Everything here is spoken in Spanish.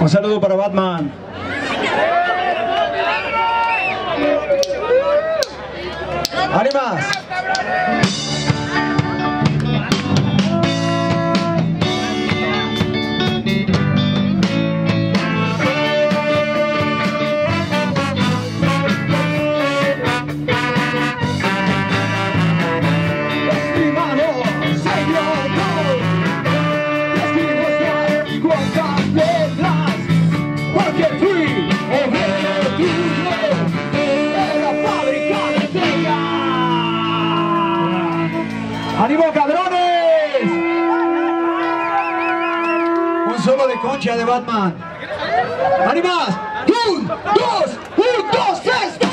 Un saludo para Batman. ¡Ánimas! ¡Ánimo, cabrones! Un solo de concha de Batman. ¡Ánimas! ¡Un, dos, un, dos, tres, dos!